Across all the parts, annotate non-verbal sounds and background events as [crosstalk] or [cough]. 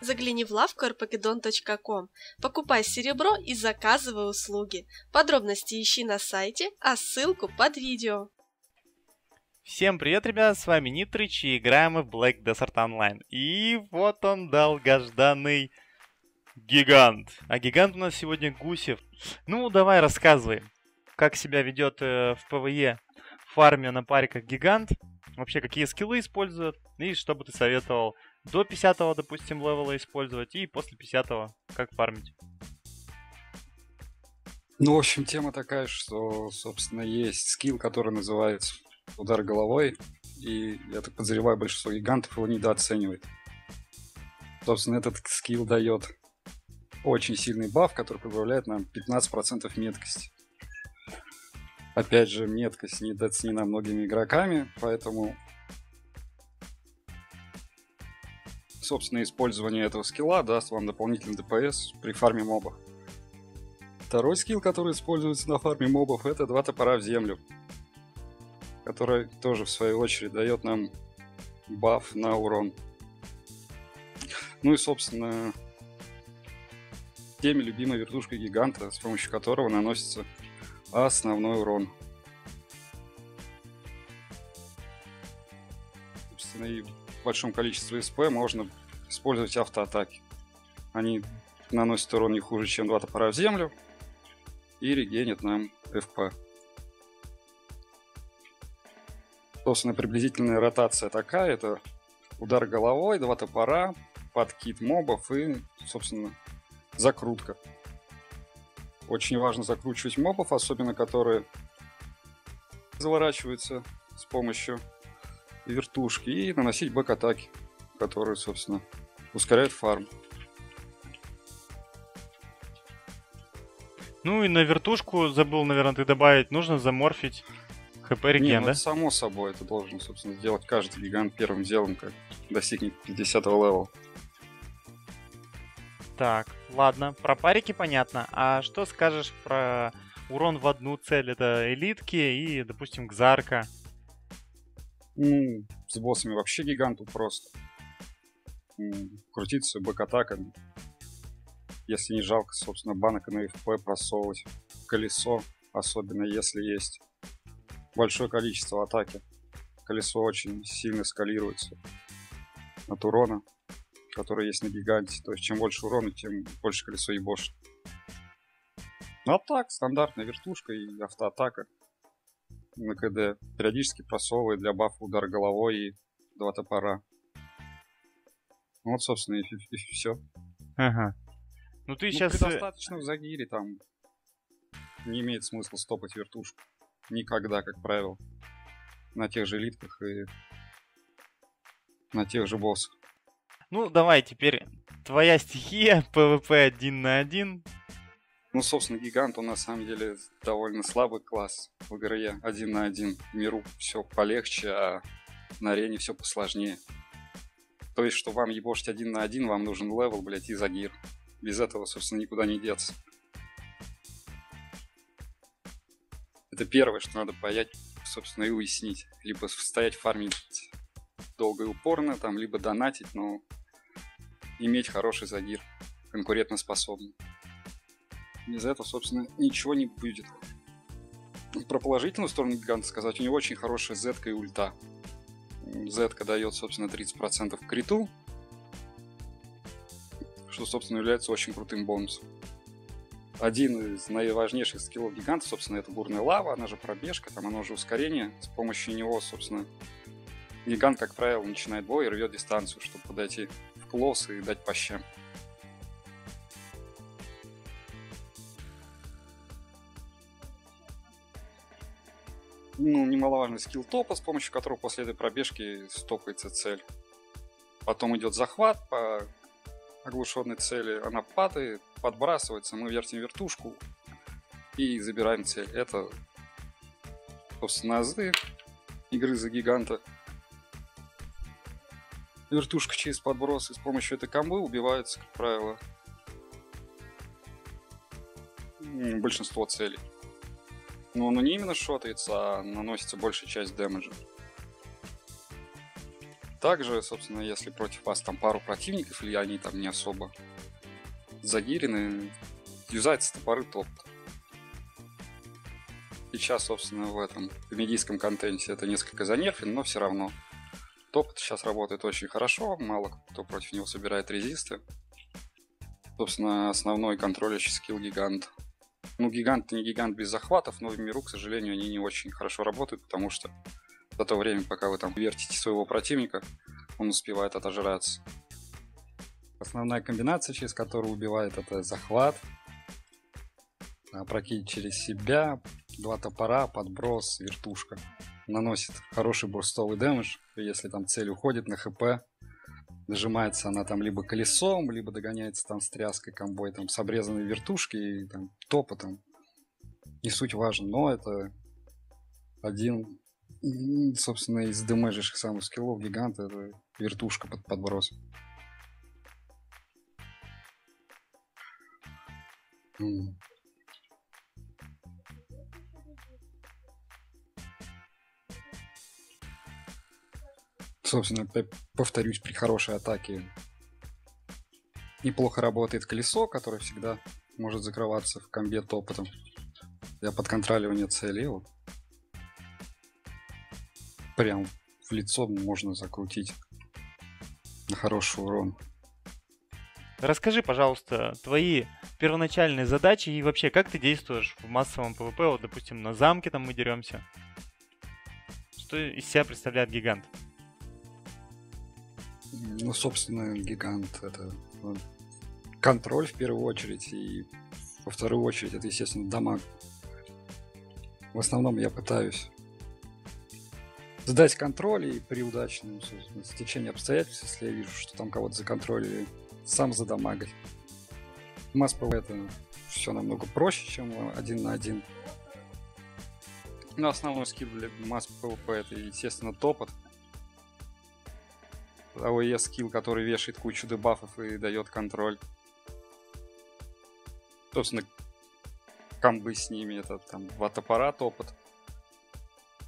Загляни в лавку rpgdon.com, покупай серебро и заказывай услуги. Подробности ищи на сайте, а ссылку под видео. Всем привет, ребят, с вами Нитрич и играем мы в Black Desert Online. И вот он, долгожданный гигант. А гигант у нас сегодня Гусев. Ну, давай рассказывай, как себя ведет э, в PvE фарме на париках гигант, вообще какие скиллы используют, и что бы ты советовал до 50 допустим, левела использовать, и после 50 как фармить. Ну, в общем, тема такая, что, собственно, есть скилл, который называется удар головой, и я так подозреваю, большинство гигантов его недооценивает. Собственно, этот скилл дает очень сильный баф, который прибавляет нам 15% меткости. Опять же, меткость недооценена многими игроками, поэтому собственно использование этого скилла даст вам дополнительный ДПС при фарме мобов. Второй скилл, который используется на фарме мобов, это два топора в землю, который тоже в свою очередь дает нам баф на урон. Ну и, собственно, теми любимой вертушкой гиганта, с помощью которого наносится основной урон. Собственно, и большом количестве СП можно использовать автоатаки. Они наносят урон не хуже, чем два топора в землю и регенят нам ФП. Собственно, приблизительная ротация такая, это удар головой, два топора, подкид мобов и, собственно, закрутка. Очень важно закручивать мобов, особенно которые заворачиваются с помощью вертушки и наносить бэк-атаки, которые, собственно, ускоряют фарм. Ну и на вертушку забыл, наверное, ты добавить, нужно заморфить хп реген, Не, ну, да? само собой, это должен, собственно, сделать каждый гигант первым делом, как достигнет 50 левела. Так, ладно, про парики понятно. А что скажешь про урон в одну цель? Это элитки и, допустим, Гзарка. Ну, с боссами вообще гиганту просто. Крутиться бэк-атаками. Если не жалко, собственно, банок на FP просовывать. Колесо, особенно если есть большое количество атаки. Колесо очень сильно скалируется от урона который есть на гиганте. То есть чем больше урона, тем больше колесо ебошит. Ну а так, стандартная вертушка и автоатака на КД. Периодически просовывает для бафа удар головой и два топора. Вот, собственно, и, и, и все. Ага. Ну ты ну, сейчас... При достаточно в Загире там не имеет смысла стопать вертушку. Никогда, как правило. На тех же элитках и на тех же боссах. Ну, давай теперь твоя стихия, PvP один на один. Ну, собственно, гигант, он на самом деле довольно слабый класс в игре один на один. В миру все полегче, а на арене все посложнее. То есть, что вам ебошить один на один, вам нужен level, блядь, и за gear. Без этого, собственно, никуда не деться. Это первое, что надо понять, собственно, и уяснить. Либо стоять фармить долго и упорно, там, либо донатить, но иметь хороший загир, конкурентоспособный. Без этого, собственно, ничего не будет. Про положительную сторону гиганта сказать, у него очень хорошая Z и ульта. Z дает, собственно, 30% криту, что, собственно, является очень крутым бонусом. Один из наиважнейших скиллов гиганта, собственно, это бурная лава, она же пробежка, там оно же ускорение. С помощью него, собственно, гигант, как правило, начинает бой и рвет дистанцию, чтобы подойти клосс и дать по щам. Ну, немаловажный скилл топа, с помощью которого после этой пробежки стопается цель. Потом идет захват по оглушенной цели, она падает, подбрасывается, мы вертим вертушку и забираем цель. Это, собственно, азы игры за гиганта вертушка через подброс и с помощью этой комбы убивается, как правило, большинство целей. Но оно не именно шотается, а наносится большая часть дэмэджа. Также, собственно, если против вас там пару противников, или они там не особо загирены, юзаются топоры топ. Сейчас, собственно, в этом комедийском контенте это несколько занерфен, но все равно. Топ сейчас работает очень хорошо, мало кто против него собирает резисты. Собственно, основной контролящий скилл гигант. Ну, гигант не гигант без захватов, но в миру, к сожалению, они не очень хорошо работают, потому что за то время, пока вы там вертите своего противника, он успевает отожраться. Основная комбинация, через которую убивает, это захват, опрокинуть через себя, два топора, подброс, вертушка. Наносит хороший бурстовый дэмэдж, если там цель уходит на хп, Нажимается она там либо колесом, либо догоняется там с тряской комбой, там с обрезанной вертушки и там топотом. Не суть важно, но это один, собственно, из дэмэдживших самых скиллов гиганта, это вертушка под подброс. Mm. Собственно, повторюсь, при хорошей атаке неплохо работает колесо, которое всегда может закрываться в комбе топотом для подконтроливания цели. Вот. Прям в лицо можно закрутить на хороший урон. Расскажи, пожалуйста, твои первоначальные задачи и вообще, как ты действуешь в массовом PvP, вот, допустим, на замке там мы деремся. Что из себя представляет гигант? Ну, собственно, гигант это ну, контроль в первую очередь, и во вторую очередь это, естественно, дамаг. В основном я пытаюсь сдать контроль и при удачном стечении обстоятельств, если я вижу, что там кого-то законтролили, сам задамагать. Mass PvP это все намного проще, чем один на один. Но основной skill для mass PvP это, естественно, топот. AOE скилл, который вешает кучу дебафов и дает контроль. Собственно, комбы с ними это там два топора топот,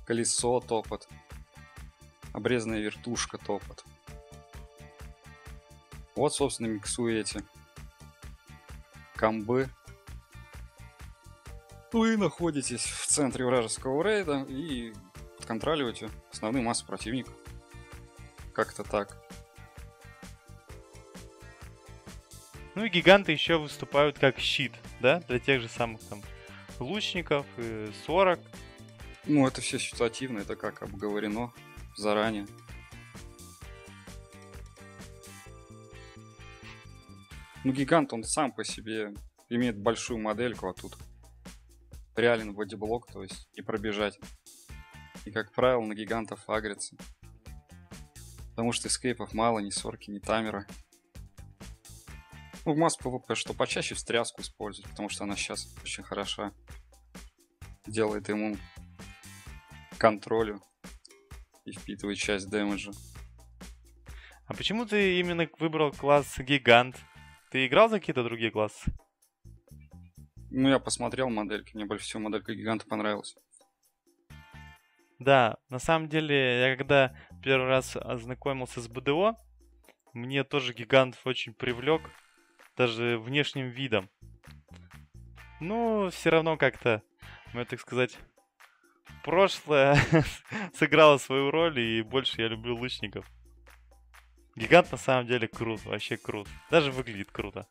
колесо топот, обрезанная вертушка топот. Вот, собственно, миксую эти комбы. Вы находитесь в центре вражеского рейда и контролируете основные массы противников. Как-то так. Ну и гиганты еще выступают как щит, да, для тех же самых там лучников, и 40. Ну, это все ситуативно, это как обговорено заранее. Ну, гигант, он сам по себе имеет большую модельку, а тут реален бодиблок, то есть и пробежать. И, как правило, на гигантов агрится. Потому что эскейпов мало, ни сорки, ни таймера. Ну, в масс PvP, что почаще встряску использовать, потому что она сейчас очень хороша. Делает ему контролю и впитывает часть дэмэджа. А почему ты именно выбрал класс Гигант? Ты играл за какие-то другие классы? Ну, я посмотрел модельки, мне больше всего моделька Гиганта понравилась. Да, на самом деле, я когда первый раз ознакомился с БДО, мне тоже гигант очень привлек, даже внешним видом. Ну, все равно как-то, ну, так сказать, прошлое [laughs] сыграло свою роль, и больше я люблю лучников. Гигант на самом деле крут, вообще крут. Даже выглядит круто.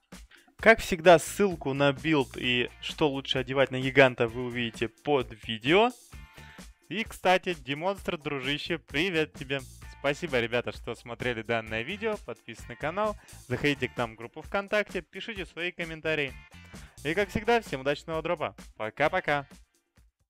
Как всегда, ссылку на билд и что лучше одевать на гиганта вы увидите под видео. И, кстати, Демонстр, дружище, привет тебе! Спасибо, ребята, что смотрели данное видео, подписывайтесь на канал, заходите к нам в группу ВКонтакте, пишите свои комментарии. И, как всегда, всем удачного дропа. Пока-пока!